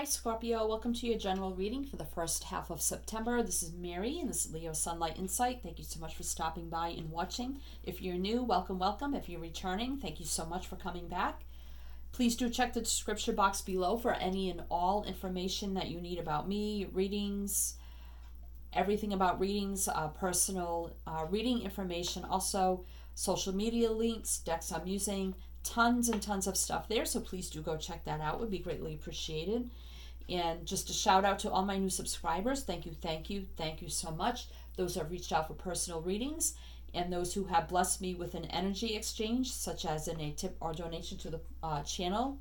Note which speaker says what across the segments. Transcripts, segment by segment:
Speaker 1: Hi, Scorpio. Welcome to your general reading for the first half of September. This is Mary, and this is Leo Sunlight Insight. Thank you so much for stopping by and watching. If you're new, welcome, welcome. If you're returning, thank you so much for coming back. Please do check the description box below for any and all information that you need about me, readings, everything about readings, uh, personal uh, reading information, also social media links, decks I'm using, tons and tons of stuff there. So please do go check that out. Would be greatly appreciated. And just a shout out to all my new subscribers. Thank you, thank you, thank you so much. Those who have reached out for personal readings and those who have blessed me with an energy exchange, such as in a tip or donation to the uh, channel.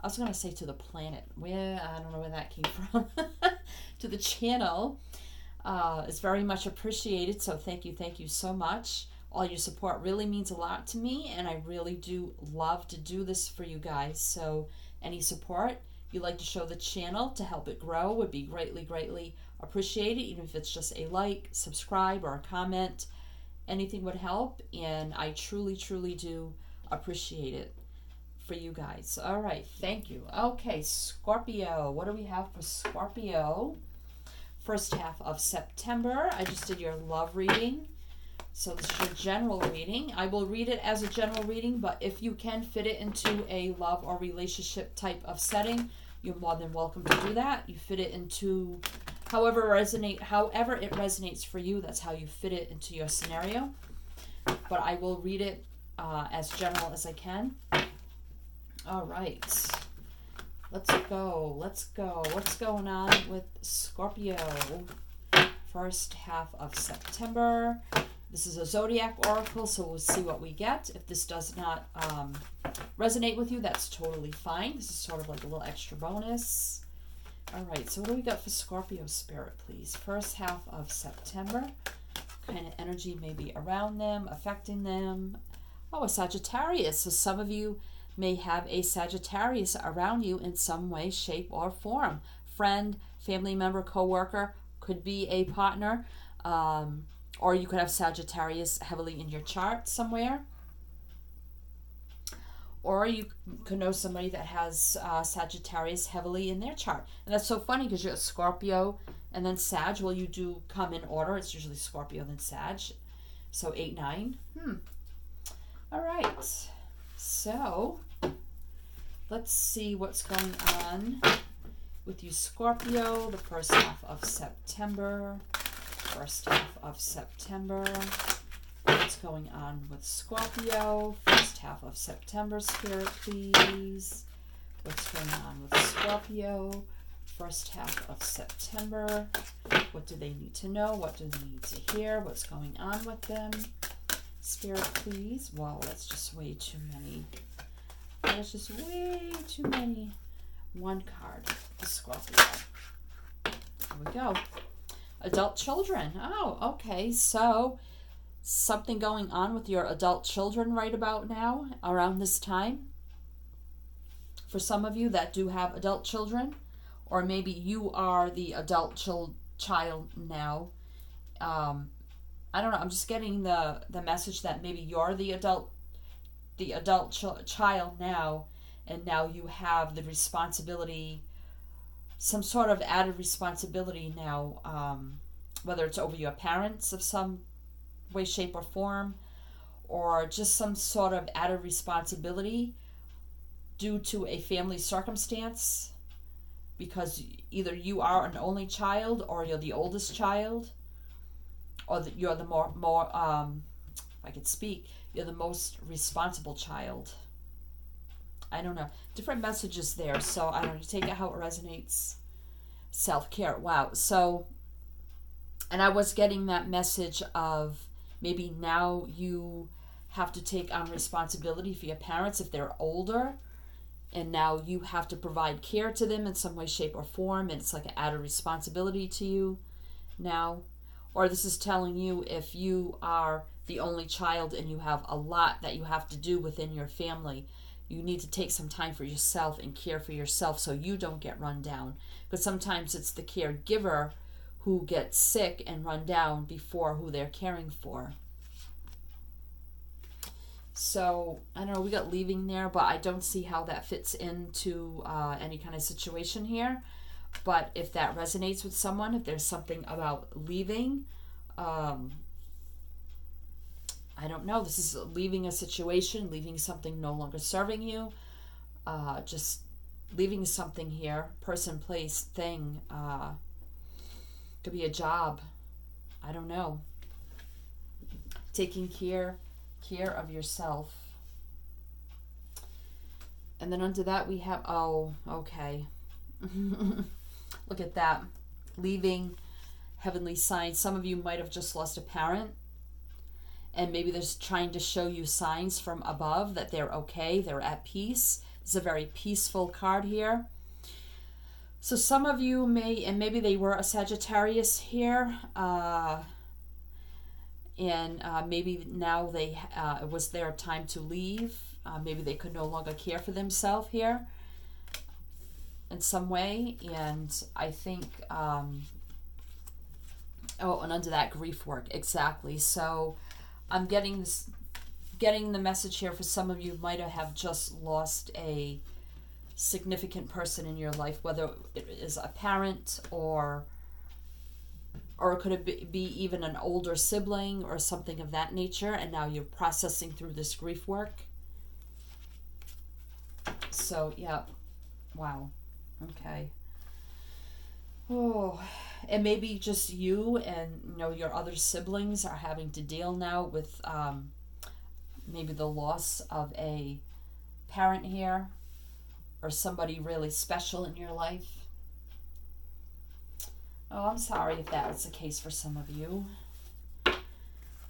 Speaker 1: I was going to say to the planet. Where I don't know where that came from. to the channel. Uh, is very much appreciated. So thank you, thank you so much. All your support really means a lot to me, and I really do love to do this for you guys. So, any support you'd like to show the channel to help it grow would be greatly, greatly appreciated. Even if it's just a like, subscribe, or a comment, anything would help. And I truly, truly do appreciate it for you guys. All right, thank you. Okay, Scorpio. What do we have for Scorpio? First half of September. I just did your love reading. So this is your general reading. I will read it as a general reading, but if you can fit it into a love or relationship type of setting, you're more than welcome to do that. You fit it into however resonate however it resonates for you. That's how you fit it into your scenario. But I will read it uh, as general as I can. All right. Let's go. Let's go. What's going on with Scorpio? First half of September. This is a zodiac oracle, so we'll see what we get. If this does not um, resonate with you, that's totally fine. This is sort of like a little extra bonus. All right, so what do we got for Scorpio spirit, please? First half of September. Kind of energy maybe around them, affecting them? Oh, a Sagittarius. So some of you may have a Sagittarius around you in some way, shape, or form. Friend, family member, co-worker, could be a partner. Um, or you could have Sagittarius heavily in your chart somewhere. Or you could know somebody that has uh, Sagittarius heavily in their chart. And that's so funny because you're a Scorpio and then Sag. Well, you do come in order. It's usually Scorpio then Sag. So 8, 9. Hmm. All right. So let's see what's going on with you, Scorpio, the first half of September first half of September. What's going on with Scorpio? First half of September, Spirit, please. What's going on with Scorpio? First half of September. What do they need to know? What do they need to hear? What's going on with them? Spirit, please. Wow, that's just way too many. That's just way too many. One card. Scorpio. Here we go adult children. Oh, okay. So something going on with your adult children right about now, around this time. For some of you that do have adult children, or maybe you are the adult chil- child now. Um, I don't know. I'm just getting the the message that maybe you're the adult, the adult ch- child now, and now you have the responsibility some sort of added responsibility now, um, whether it's over your parents of some way, shape, or form, or just some sort of added responsibility due to a family circumstance because either you are an only child or you're the oldest child or that you're the more more um I could speak you're the most responsible child I don't know. Different messages there. So I don't know. Take it how it resonates. Self care. Wow. So, and I was getting that message of maybe now you have to take on responsibility for your parents if they're older and now you have to provide care to them in some way shape or form and it's like an added responsibility to you now or this is telling you if you are the only child and you have a lot that you have to do within your family you need to take some time for yourself and care for yourself so you don't get run down. But sometimes it's the caregiver who gets sick and run down before who they're caring for. So I don't know. We got leaving there, but I don't see how that fits into uh, any kind of situation here. But if that resonates with someone, if there's something about leaving, um, I don't know. This is leaving a situation, leaving something no longer serving you, uh, just leaving something here, person, place, thing. Uh, could be a job. I don't know. Taking care care of yourself. And then under that we have oh, okay. Look at that. Leaving heavenly signs. Some of you might have just lost a parent. And maybe they're trying to show you signs from above that they're okay, they're at peace. It's a very peaceful card here. So some of you may, and maybe they were a Sagittarius here, uh, and uh, maybe now they uh, it was their time to leave. Uh, maybe they could no longer care for themselves here in some way, and I think. Um, oh, and under that grief work exactly. So, I'm getting this, getting the message here for some of you might have just lost a significant person in your life, whether it is a parent or or could it be even an older sibling or something of that nature and now you're processing through this grief work. So yeah. Wow. Okay oh and maybe just you and you know your other siblings are having to deal now with um, maybe the loss of a parent here or somebody really special in your life Oh, I'm sorry if that was the case for some of you.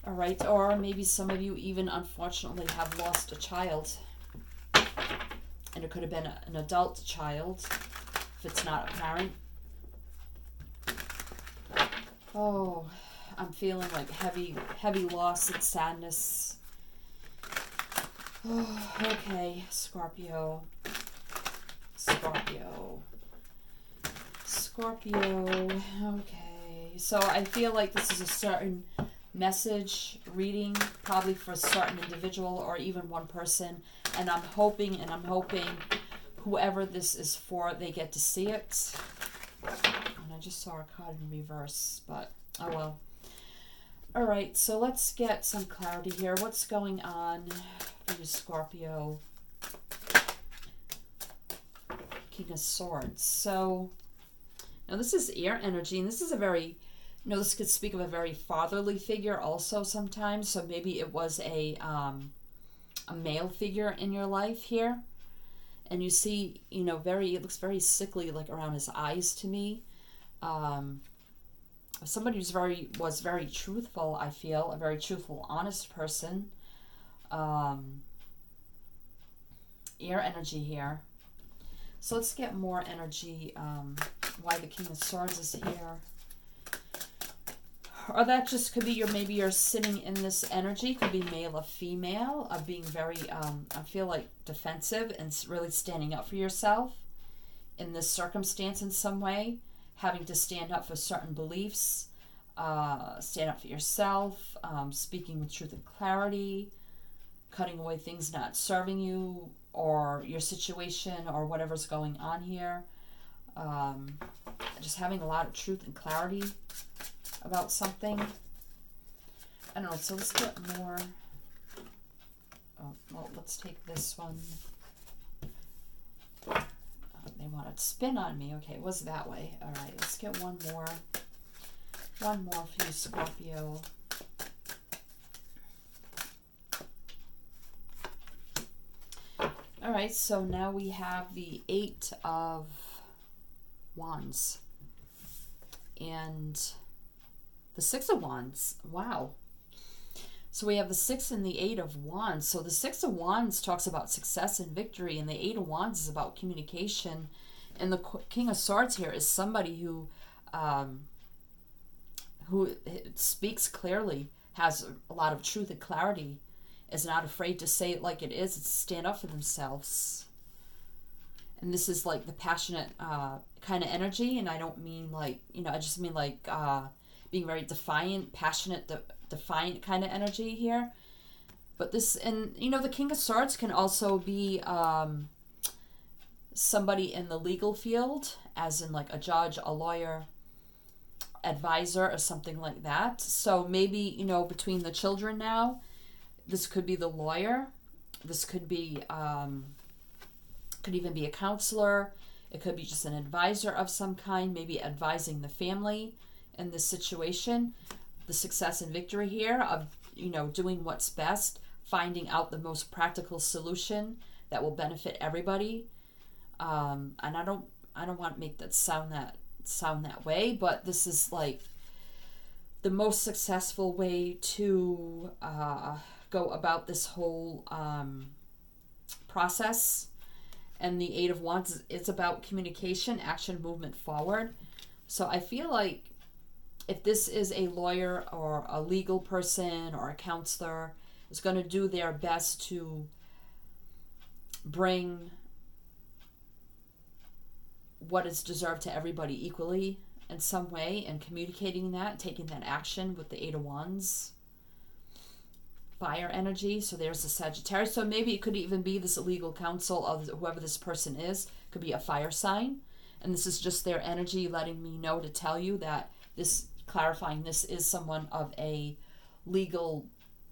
Speaker 1: All right, or maybe some of you even unfortunately have lost a child. And it could have been an adult child if it's not a parent. Oh, I'm feeling like heavy, heavy loss and sadness. Oh, okay, Scorpio. Scorpio. Scorpio. Okay. So I feel like this is a certain message reading, probably for a certain individual or even one person. And I'm hoping and I'm hoping whoever this is for, they get to see it. I just saw a card in reverse, but oh well. All right, so let's get some clarity here. What's going on for you, Scorpio? King of Swords. So now, this is air energy, and this is a very, you know, this could speak of a very fatherly figure also sometimes. So maybe it was a, um, a male figure in your life here. And you see, you know, very, it looks very sickly, like around his eyes to me. Um, somebody who's very, was very truthful, I feel, a very truthful, honest person. Um, air energy here. So let's get more energy. Um, why the King of Swords is here. Or that just could be your, maybe you're sitting in this energy, could be male or female, of being very, um, I feel like defensive and really standing up for yourself in this circumstance in some way, having to stand up for certain beliefs, uh, stand up for yourself, um, speaking with truth and clarity, cutting away things not serving you or your situation or whatever's going on here um, just having a lot of truth and clarity about something. I don't know, so let's get more. Oh, well, let's take this one. They want to spin on me. Okay, it was that way. All right, let's get one more. One more for you, Scorpio. All right, so now we have the Eight of Wands. And the Six of Wands. Wow. So we have the Six and the Eight of Wands. So the Six of Wands talks about success and victory, and the Eight of Wands is about communication. And the King of Swords here is somebody who, um, who speaks clearly, has a lot of truth and clarity, is not afraid to say it like it is, and stand up for themselves and this is like the passionate uh, kind of energy and i don't mean like you know i just mean like uh, being very defiant passionate de- defiant kind of energy here. But this and you know the king of swords can also be um, somebody in the legal field as in like a judge a lawyer advisor or something like that. So maybe you know between the children now this could be the lawyer. This could be um, could even be a counselor. It could be just an advisor of some kind maybe advising the family in this situation the success and victory here of you know doing what's best finding out the most practical solution that will benefit everybody. Um, and I don't I don't want to make that sound that sound that way, but this is like the most successful way to uh, go about this whole um, process. And the Eight of Wands is about communication, action, movement forward. So I feel like if this is a lawyer or a legal person or a counselor, is going to do their best to bring what is deserved to everybody equally in some way and communicating that, taking that action with the Eight of Wands. Fire energy, so there's the Sagittarius. So maybe it could even be this legal counsel of whoever this person is, could be a fire sign. And this is just their energy letting me know to tell you that this, clarifying this is someone of a legal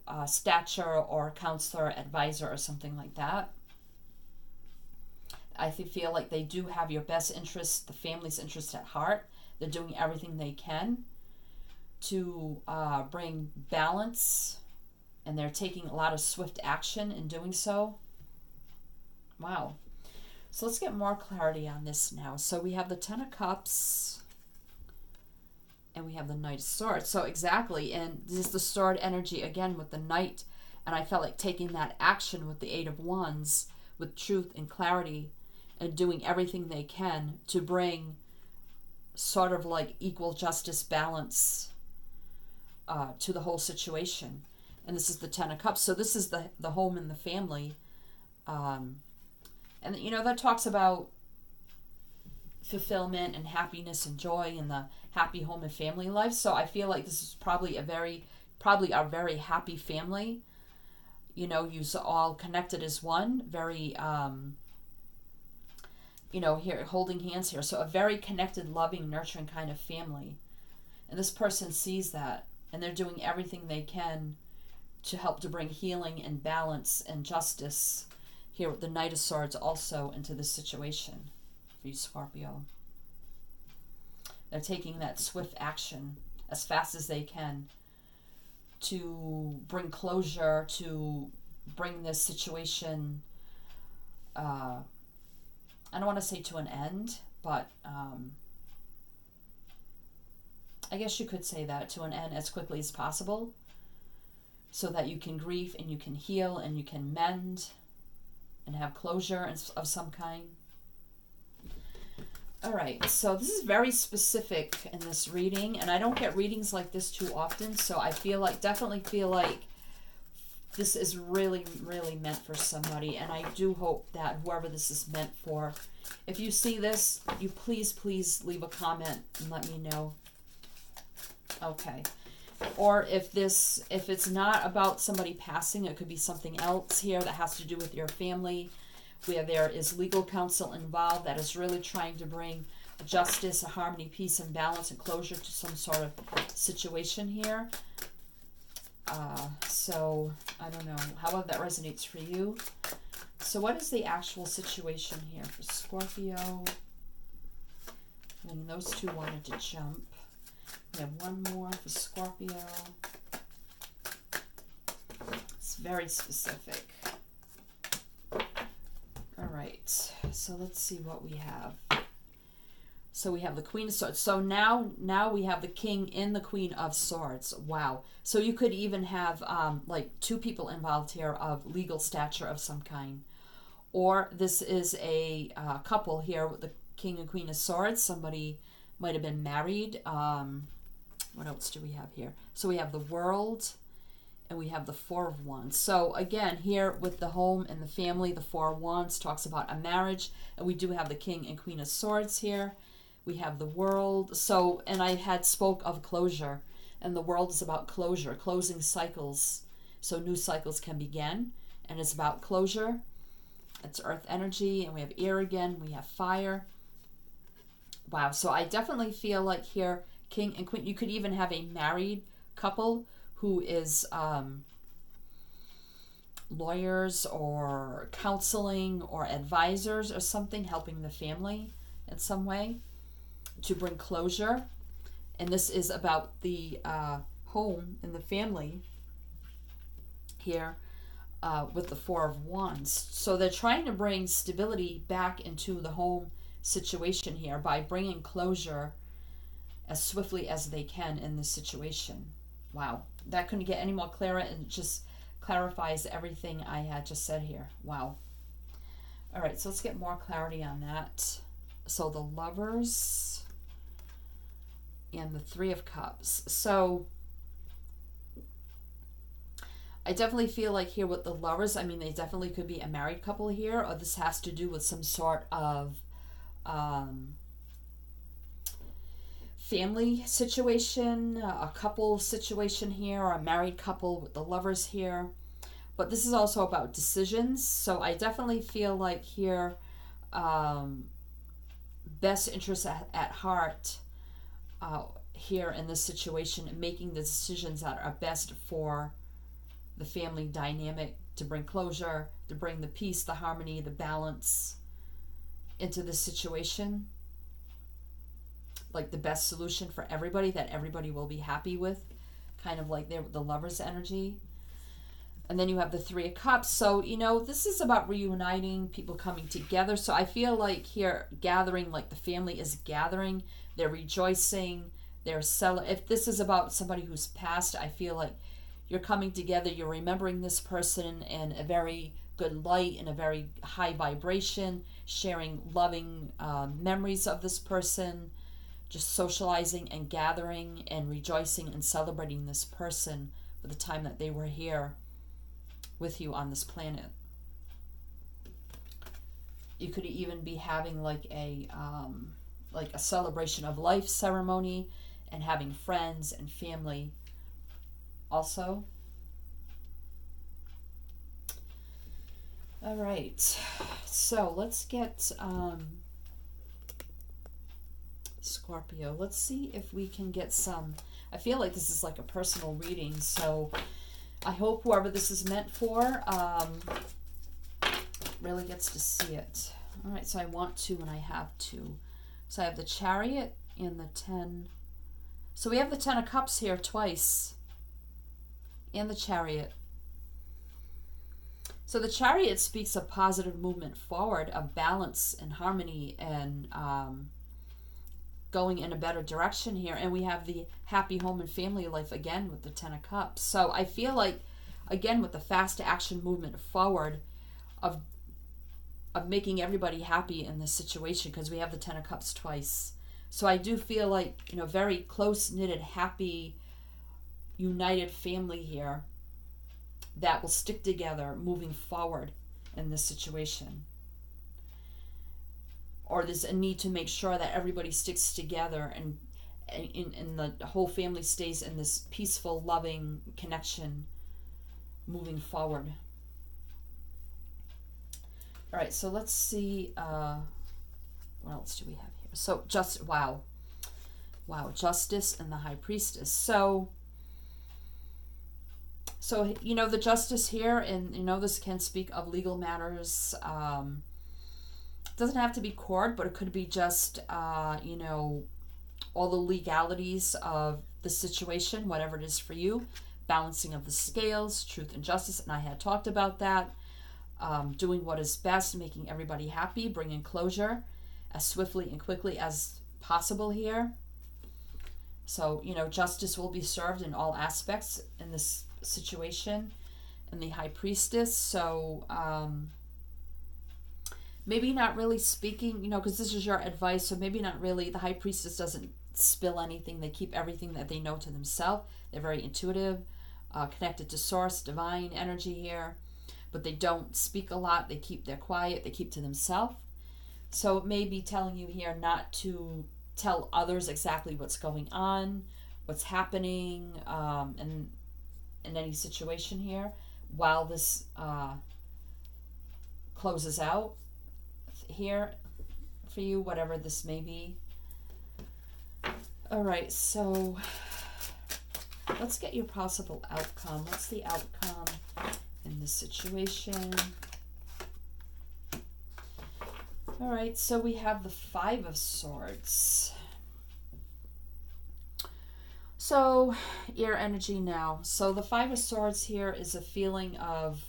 Speaker 1: uh, stature or counselor, advisor, or something like that. I feel like they do have your best interest, the family's interest at heart. They're doing everything they can to uh, bring balance, and they're taking a lot of swift action in doing so. Wow. So let's get more clarity on this now. So we have the Ten of Cups and we have the Knight of Swords. So exactly, and this is the sword energy again with the Knight, and I felt like taking that action with the Eight of Wands with truth and clarity, and doing everything they can to bring sort of like equal justice balance uh, to the whole situation. And this is the Ten of Cups. So this is the the home and the family, um, and you know that talks about fulfillment and happiness and joy and the happy home and family life. So I feel like this is probably a very, probably a very happy family. You know, you all connected as one. Very, um, you know, here holding hands here. So a very connected, loving, nurturing kind of family. And this person sees that, and they're doing everything they can to help to bring healing and balance and justice here with the Knight of Swords also into this situation for you, Scorpio. They're taking that swift action as fast as they can to bring closure, to bring this situation, uh, I don't want to say to an end, but um, I guess you could say that to an end as quickly as possible so that you can grieve and you can heal and you can mend and have closure of some kind. All right, so this is very specific in this reading, and I don't get readings like this too often, so I feel like, definitely feel like this is really, really meant for somebody, and I do hope that whoever this is meant for, if you see this, you please, please leave a comment and let me know. Okay. Or if this, if it's not about somebody passing, it could be something else here that has to do with your family, where there is legal counsel involved that is really trying to bring justice, a harmony, peace, and balance and closure to some sort of situation here. Uh, so, I don't know. However that resonates for you. So what is the actual situation here for Scorpio? I mean, those two wanted to jump. We have one more for Scorpio. It's very specific. Right, so let's see what we have. So we have the Queen of Swords. So now, now we have the King and the Queen of Swords. Wow. So you could even have um, like two people involved here of legal stature of some kind, or this is a uh, couple here with the King and Queen of Swords. Somebody might have been married. Um, what else do we have here? So we have the World and we have the Four of Wands. So again, here with the home and the family, the Four of Wands talks about a marriage, and we do have the King and Queen of Swords here. We have the world. So, and I had spoke of closure, and the world is about closure, closing cycles. so new cycles can begin. And it's about closure. It's earth energy, and we have air again, we have fire. Wow, so I definitely feel like here, king and queen, you could even have a married couple who is um, lawyers or counseling or advisors or something helping the family in some way to bring closure. And this is about the uh, home and the family here uh, with the Four of Wands. So they're trying to bring stability back into the home situation here by bringing closure as swiftly as they can in this situation. Wow, that couldn't get any more clearer and just clarifies everything I had just said here. Wow. All right, so let's get more clarity on that. So the lovers and the three of cups. So I definitely feel like here with the lovers, I mean, they definitely could be a married couple here, or this has to do with some sort of um, family situation, a couple situation here, or a married couple with the lovers here. But this is also about decisions. So I definitely feel like here, um, best interest at, at heart uh, here in this situation, making the decisions that are best for the family dynamic to bring closure, to bring the peace, the harmony, the balance into this situation like the best solution for everybody that everybody will be happy with, kind of like the lover's energy. And then you have the Three of Cups. So, you know, this is about reuniting, people coming together. So I feel like here, gathering, like the family is gathering, they're rejoicing, they're selling. If this is about somebody who's passed, I feel like you're coming together, you're remembering this person in a very good light in a very high vibration, sharing loving um, memories of this person just socializing and gathering and rejoicing and celebrating this person for the time that they were here with you on this planet. You could even be having like a um, like a celebration of life ceremony and having friends and family also. All right, so let's get um, Scorpio. Let's see if we can get some. I feel like this is like a personal reading, so I hope whoever this is meant for um, really gets to see it. All right, so I want to and I have to. So I have the Chariot and the Ten. So we have the Ten of Cups here twice, and the Chariot. So the Chariot speaks of positive movement forward, of balance and harmony and um, going in a better direction here. And we have the happy home and family life again with the Ten of Cups. So I feel like, again, with the fast action movement forward of of making everybody happy in this situation because we have the Ten of Cups twice. So I do feel like, you know, very close knitted, happy, united family here that will stick together moving forward in this situation or there's a need to make sure that everybody sticks together and and the whole family stays in this peaceful, loving connection moving forward. All right, so let's see. Uh, what else do we have here? So just wow, wow, justice and the high priestess. So, so you know the justice here, and you know this can speak of legal matters. Um, doesn't have to be court, but it could be just, uh, you know, all the legalities of the situation, whatever it is for you, balancing of the scales, truth and justice, and I had talked about that. Um, doing what is best, making everybody happy, bringing closure as swiftly and quickly as possible here. So, you know, justice will be served in all aspects in this situation. And the high priestess, so um, maybe not really speaking, you know, because this is your advice, so maybe not really. The high priestess doesn't spill anything, they keep everything that they know to themselves. They're very intuitive, uh, connected to source, divine energy here, but they don't speak a lot. They keep their quiet, they keep to themselves. So it may be telling you here not to tell others exactly what's going on, what's happening, um, and in any situation here while this uh, closes out here for you, whatever this may be. All right, so let's get your possible outcome. What's the outcome in this situation? All right, so we have the Five of Swords. So, air energy now. So, the Five of Swords here is a feeling of,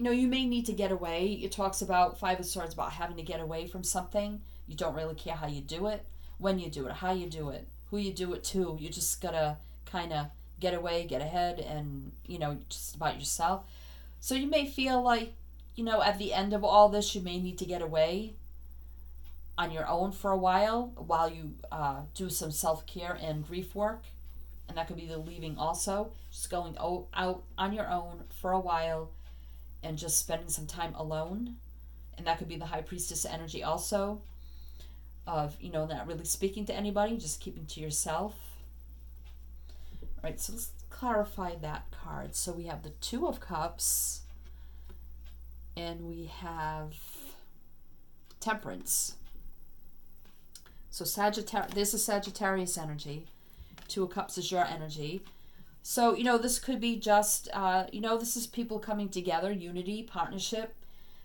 Speaker 1: you know, you may need to get away. It talks about Five of Swords about having to get away from something. You don't really care how you do it, when you do it, how you do it, who you do it to. You just gotta kind of get away, get ahead, and, you know, just about yourself. So, you may feel like, you know, at the end of all this, you may need to get away on your own for a while while you uh, do some self care and grief work. And that could be the leaving also. Just going out on your own for a while and just spending some time alone. And that could be the high priestess energy also of, you know, not really speaking to anybody, just keeping to yourself. All right, so let's clarify that card. So we have the Two of Cups and we have Temperance. So Sagittarius, this is Sagittarius energy. Two of Cups is your energy. So, you know, this could be just, uh, you know, this is people coming together, unity, partnership,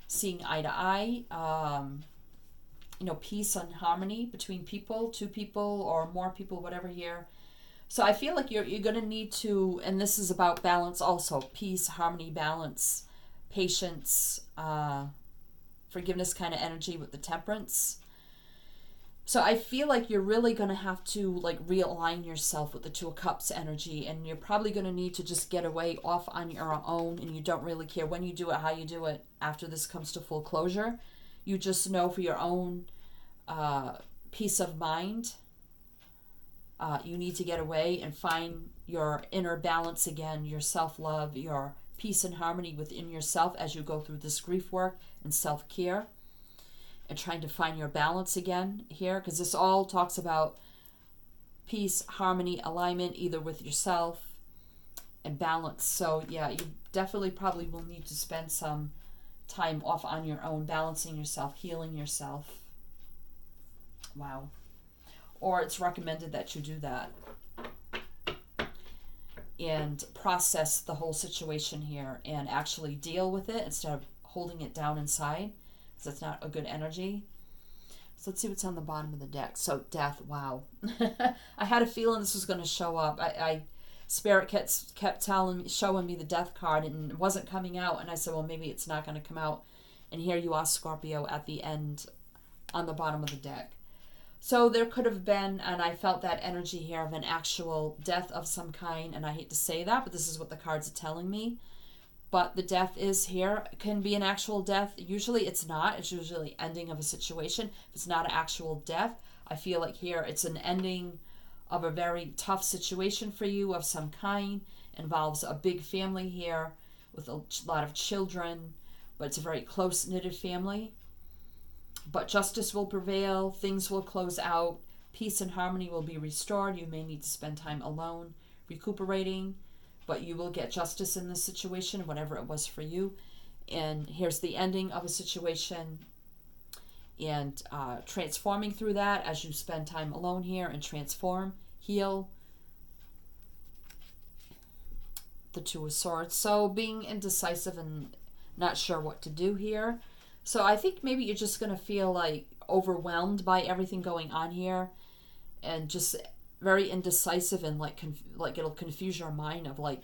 Speaker 1: seeing eye to eye, um, you know, peace and harmony between people, two people or more people, whatever here. So I feel like you're, you're going to need to, and this is about balance also peace, harmony, balance, patience, uh, forgiveness kind of energy with the temperance. So I feel like you're really going to have to like realign yourself with the two of cups energy and you're probably going to need to just get away off on your own and you don't really care when you do it, how you do it after this comes to full closure. You just know for your own uh, peace of mind, uh, you need to get away and find your inner balance again, your self love, your peace and harmony within yourself as you go through this grief work and self care and trying to find your balance again here because this all talks about peace, harmony, alignment, either with yourself and balance. So, yeah, you definitely probably will need to spend some time off on your own, balancing yourself, healing yourself. Wow. Or it's recommended that you do that and process the whole situation here and actually deal with it instead of holding it down inside that's not a good energy. So let's see what's on the bottom of the deck. So death, wow. I had a feeling this was going to show up. I, I spirit kept kept telling me, showing me the death card, and it wasn't coming out. And I said, well, maybe it's not going to come out. And here you are, Scorpio, at the end, on the bottom of the deck. So there could have been, and I felt that energy here of an actual death of some kind. And I hate to say that, but this is what the cards are telling me but the death is here it can be an actual death. Usually it's not. It's usually ending of a situation. If it's not an actual death i feel like here it's an ending of a very tough situation for you of some kind. Involves a big family here with a lot of children but it's a very close knitted family. But justice will prevail. Things will close out. Peace and harmony will be restored. You may need to spend time alone recuperating but you will get justice in this situation, whatever it was for you. And here's the ending of a situation and uh, transforming through that as you spend time alone here and transform, heal. The Two of Swords. So being indecisive and not sure what to do here. So I think maybe you're just going to feel like overwhelmed by everything going on here and just very indecisive and like conf- like it'll confuse your mind of like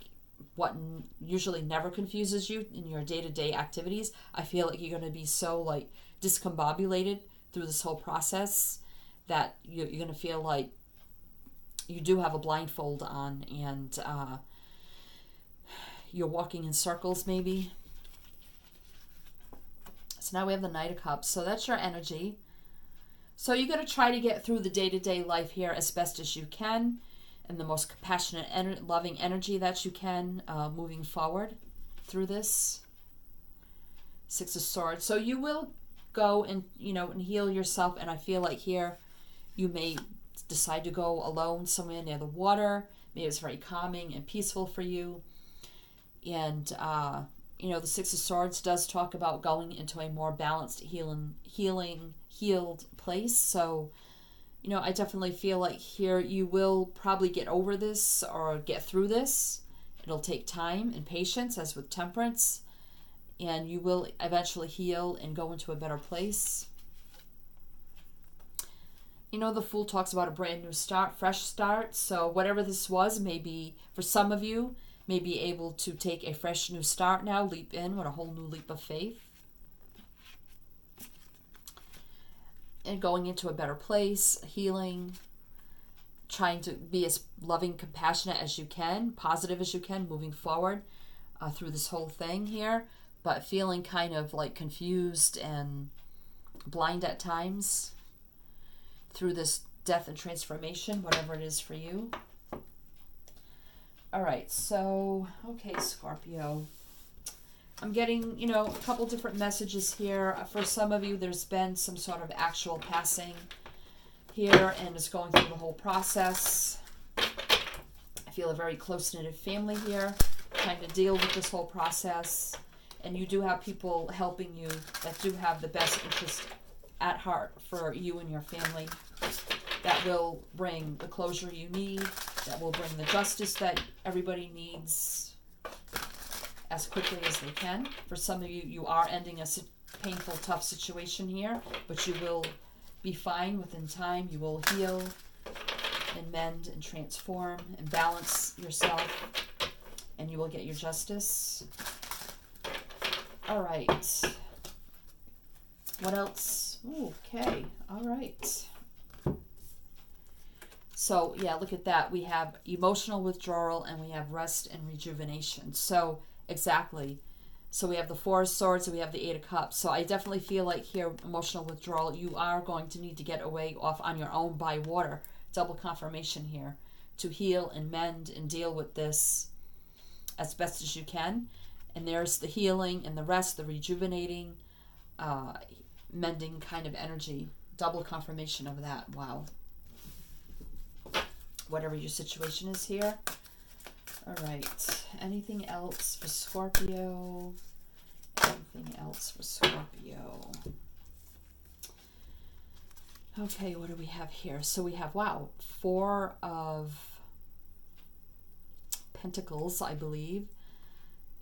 Speaker 1: what n- usually never confuses you in your day-to-day activities. I feel like you're going to be so like discombobulated through this whole process that you're, you're going to feel like you do have a blindfold on and uh, you're walking in circles maybe. So now we have the knight of cups. So that's your energy so you got to try to get through the day to day life here as best as you can and the most compassionate, and loving energy that you can uh, moving forward through this. Six of Swords. So you will go and, you know, and heal yourself. And I feel like here you may decide to go alone somewhere near the water, Maybe it's very calming and peaceful for you. And, uh, you know, the Six of Swords does talk about going into a more balanced, healing, healing, healed place. So, you know, I definitely feel like here you will probably get over this or get through this. It'll take time and patience, as with temperance, and you will eventually heal and go into a better place. You know, the Fool talks about a brand new start, fresh start. So, whatever this was, maybe for some of you, may be able to take a fresh new start now, leap in with a whole new leap of faith. And going into a better place, healing, trying to be as loving, compassionate as you can, positive as you can, moving forward uh, through this whole thing here, but feeling kind of like confused and blind at times through this death and transformation, whatever it is for you. All right, so, okay, Scorpio. I'm getting, you know, a couple different messages here. For some of you, there's been some sort of actual passing here and it's going through the whole process. I feel a very close-knit family here, trying to deal with this whole process. And you do have people helping you that do have the best interest at heart for you and your family. That will bring the closure you need, that will bring the justice that everybody needs as quickly as they can. For some of you, you are ending a painful, tough situation here, but you will be fine within time. You will heal and mend and transform and balance yourself, and you will get your justice. All right. What else? Okay. All right. So, yeah, look at that. We have emotional withdrawal and we have rest and rejuvenation. So, Exactly. So we have the Four of Swords and we have the Eight of Cups. So I definitely feel like here, emotional withdrawal, you are going to need to get away off on your own by water. Double confirmation here to heal and mend and deal with this as best as you can. And there's the healing and the rest, the rejuvenating, uh, mending kind of energy. Double confirmation of that. Wow. Whatever your situation is here. All right. Anything else for Scorpio? Anything else for Scorpio? Okay, what do we have here? So we have, wow, four of Pentacles, I believe.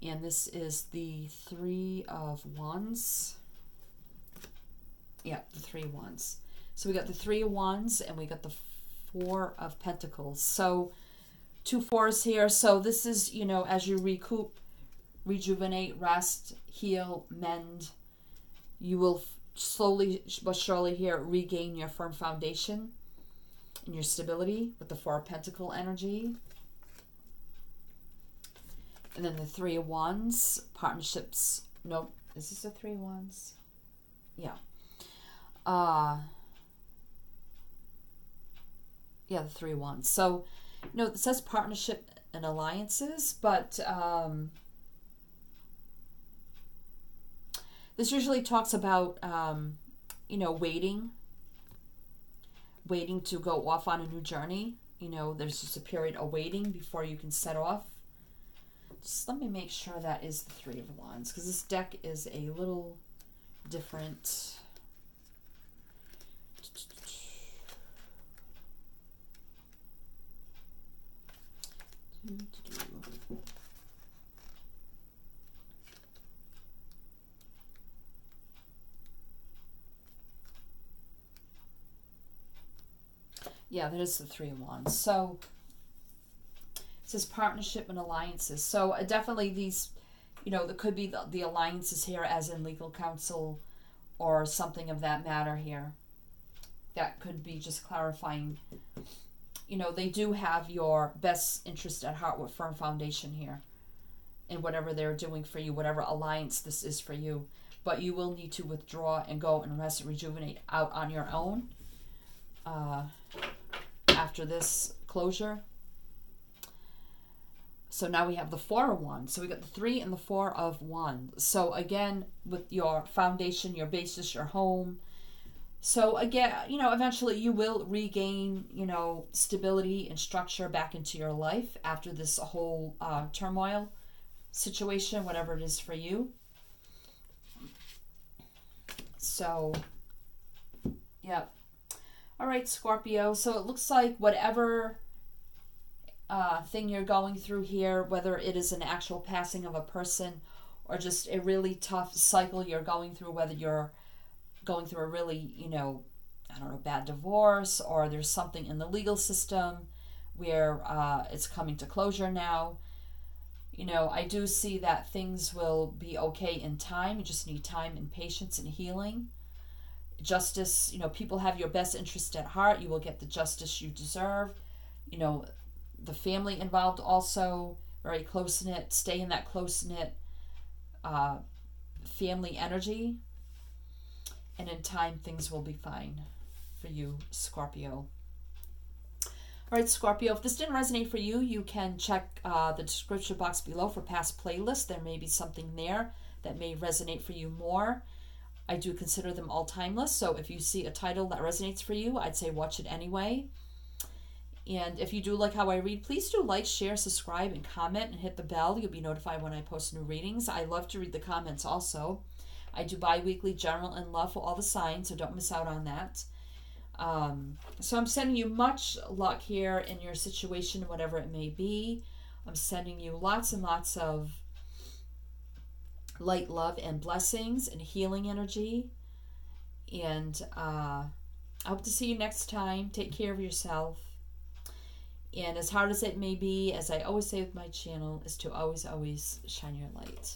Speaker 1: And this is the three of wands. Yeah, the three wands. So we got the three of wands and we got the four of pentacles. So two fours here. So this is, you know, as you recoup, rejuvenate, rest, heal, mend, you will slowly but surely here regain your firm foundation and your stability with the Four Pentacle energy. And then the Three of Wands, partnerships. Nope. Is this a Three of Wands? Yeah. Uh, yeah, the Three of Wands. So no, it says partnership and alliances, but um, this usually talks about, um, you know, waiting, waiting to go off on a new journey. You know, there's just a period of waiting before you can set off. Just let me make sure that is the Three of Wands, because this deck is a little different. Yeah, that is the three of wands. So it says partnership and alliances. So uh, definitely these, you know, there could be the, the alliances here, as in legal counsel or something of that matter here. That could be just clarifying you know, they do have your best interest at heart with Firm Foundation here in whatever they're doing for you, whatever alliance this is for you. But you will need to withdraw and go and rest and rejuvenate out on your own uh, after this closure. So now we have the four of wands. So we got the three and the four of wands. So again, with your foundation, your basis, your home, So again, you know, eventually you will regain, you know, stability and structure back into your life after this whole uh, turmoil situation, whatever it is for you. So, yep. All right, Scorpio. So it looks like whatever uh, thing you're going through here, whether it is an actual passing of a person or just a really tough cycle you're going through, whether you're going through a really, you know, I don't know, bad divorce or there's something in the legal system where uh, it's coming to closure now. You know, I do see that things will be okay in time. You just need time and patience and healing. Justice, you know, people have your best interest at heart. You will get the justice you deserve. You know, the family involved also very close knit. Stay in that close knit uh, family energy, and in time things will be fine for you, Scorpio. All right, Scorpio, if this didn't resonate for you, you can check uh, the description box below for past playlists. There may be something there that may resonate for you more. I do consider them all timeless, so if you see a title that resonates for you, I'd say watch it anyway. And if you do like how I read, please do like, share, subscribe, and comment and hit the bell. You'll be notified when I post new readings. I love to read the comments also. I do bi weekly general and love for all the signs, so don't miss out on that. Um, so I'm sending you much luck here in your situation, whatever it may be. I'm sending you lots and lots of light, love, and blessings and healing energy. And uh, I hope to see you next time. Take care of yourself. And as hard as it may be, as I always say with my channel, is to always, always shine your light.